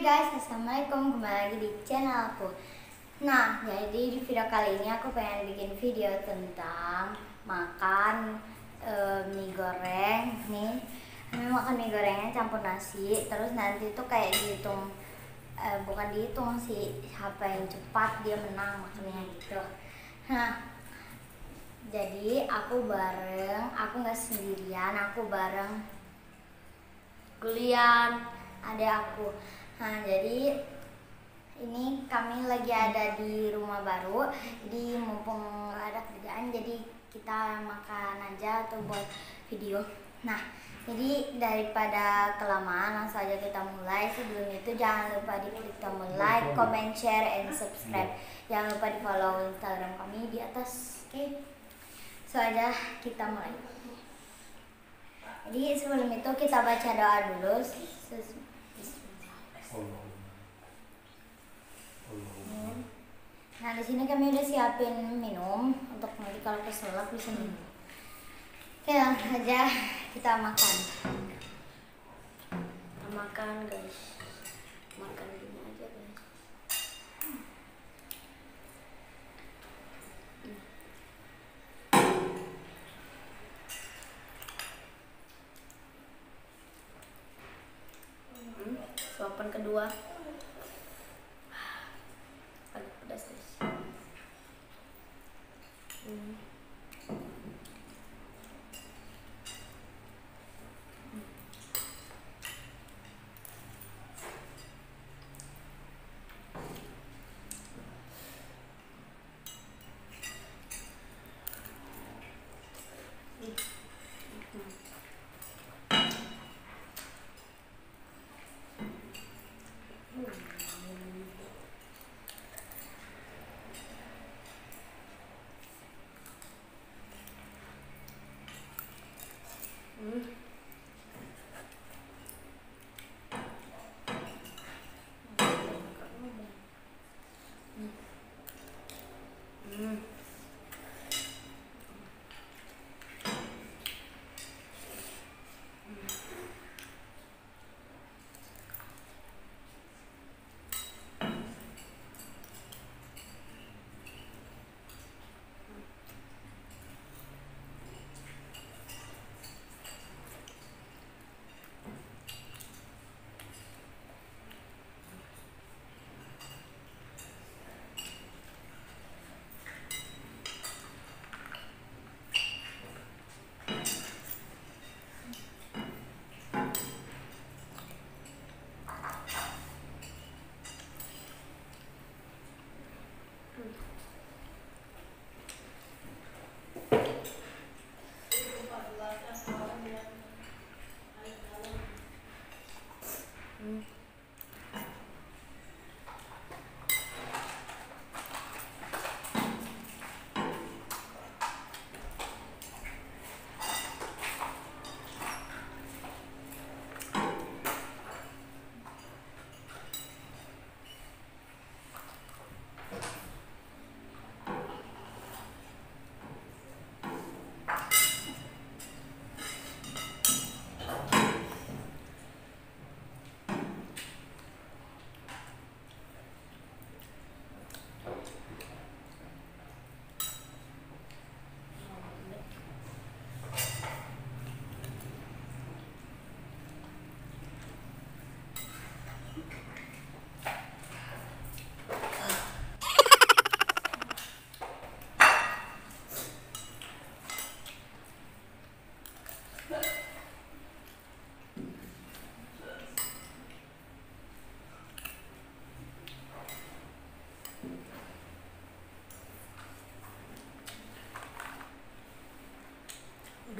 guys, assalamualaikum kembali lagi di channel aku. Nah, jadi di video kali ini aku pengen bikin video tentang makan e, mie goreng nih. Ini makan mie gorengnya campur nasi, terus nanti tuh kayak dihitung, e, bukan dihitung sih, siapa yang cepat dia menang makannya gitu. Nah, jadi aku bareng, aku nggak sendirian, aku bareng kuliah ada aku nah jadi ini kami lagi ada di rumah baru jadi mumpung ada kerjaan jadi kita makan aja atau buat video. Nah jadi daripada kelamaan langsung aja kita mulai. Sebelum itu jangan lupa di klik tombol like, comment, share, and subscribe. Jangan lupa di follow instagram kami di atas oke? Okay? so aja kita mulai. Jadi sebelum itu kita baca doa dulu. Nah di sini kami udah siapin minum untuk nanti kalau keselak bisa minum. Oke langsung aja kita makan. Kita makan guys. lua. Mm. Mm-hmm.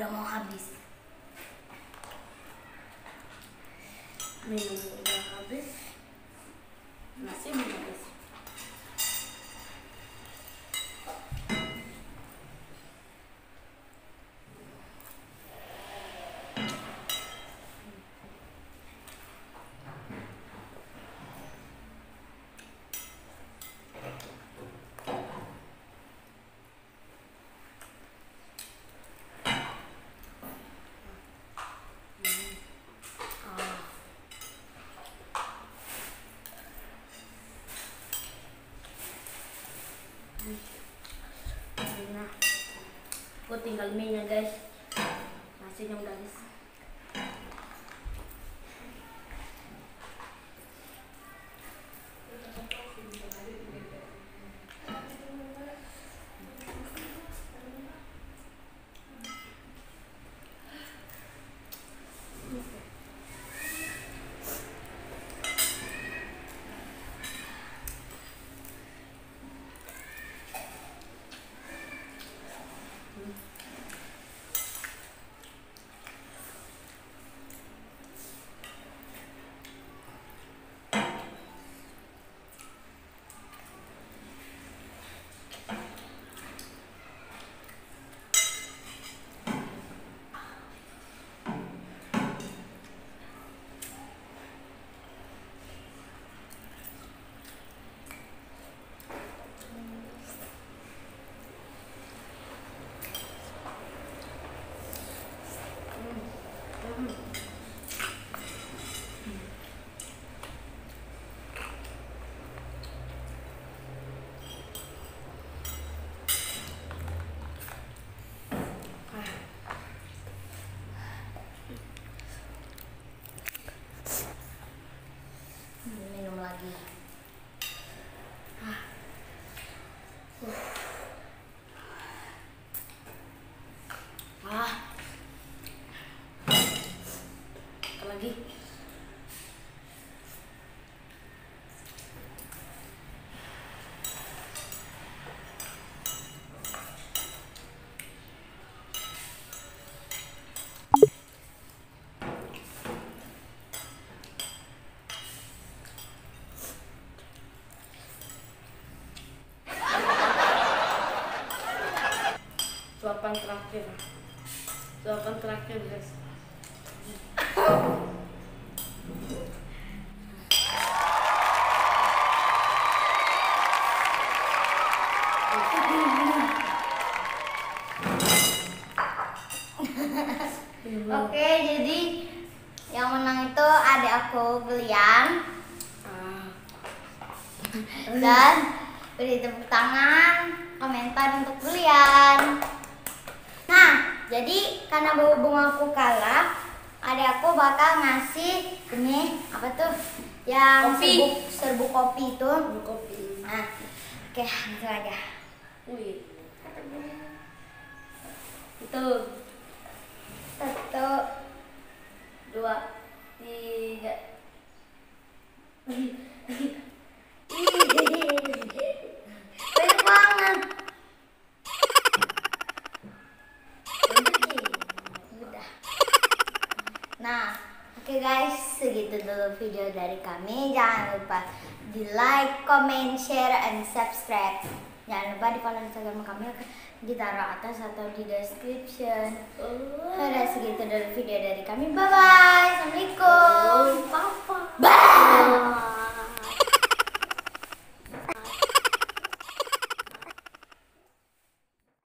Udah mau habis. minum udah habis nasi belum habis Ah. Nah, aku tinggal mie guys. Nasinya udah habis. lagi. Suapan terakhir. Suapan terakhir guys. oke jadi yang menang itu adik aku Gelian Ah. dan beri tepuk tangan komentar untuk Gelian nah jadi karena berhubung aku kalah adik aku bakal ngasih ini apa tuh yang Kopi. serbuk serbuk kopi itu Minum kopi. nah oke langsung aja Wih. Itu satu dua tiga. banyak itu dulu video dari kami. Jangan lupa di like, comment, share, and subscribe. Jangan lupa di kolom Instagram kami di taruh atas atau di description. Oh. Udah segitu dulu video dari kami. Bye bye. Assalamualaikum. Bye. Bye.